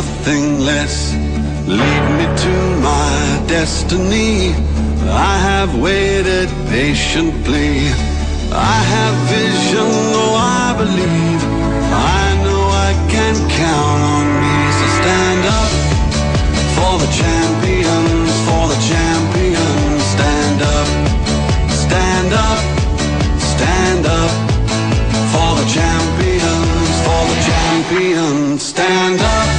nothing less. Lead me to my destiny. I have waited patiently. I have vision, oh I believe. I know I can count on me. So stand up for the champions, for the champions. Stand up, stand up, stand up for the champions, for the champions. Stand up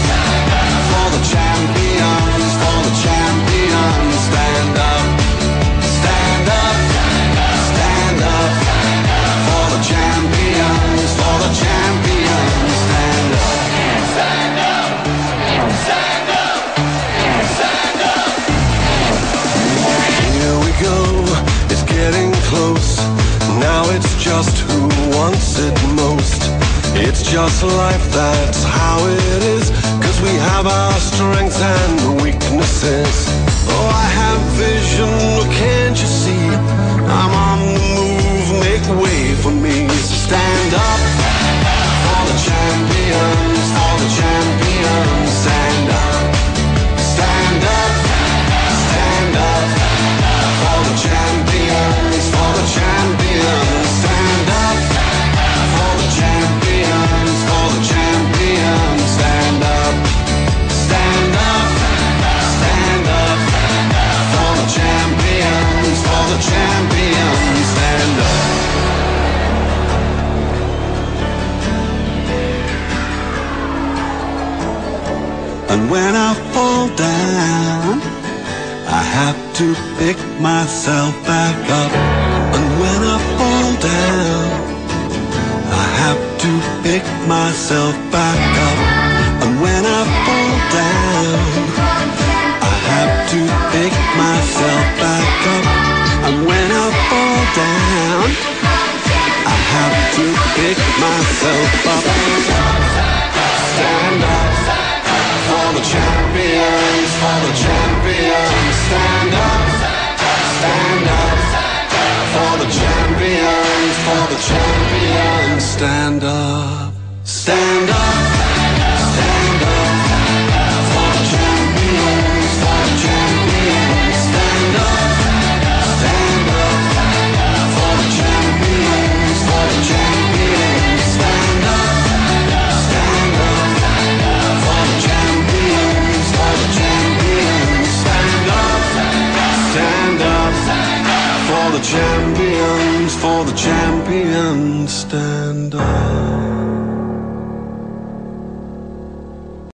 just life, that's how it is. Cause we have our strengths and weaknesses. Oh, I have And when I fall down, I have to pick myself back up. And when I fall down, I have to pick myself back up. And when I fall down, I have to pick myself back up. And when I fall down, I have to pick myself up. Champions, for the champions. Stand up, stand up for the champions, for the champions. Stand up, stand up, the champions. Stand up.